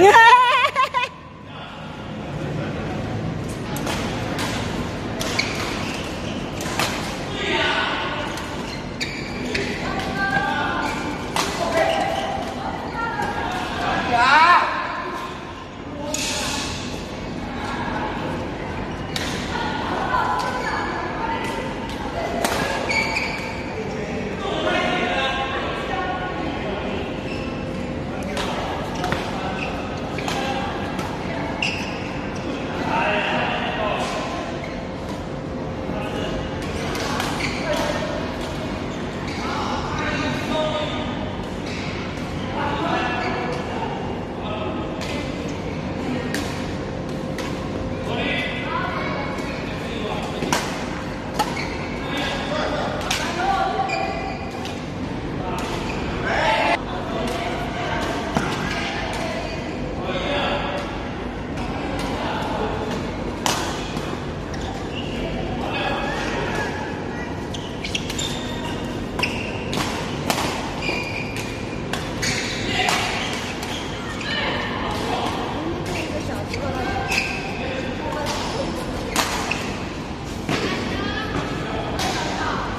Yeah.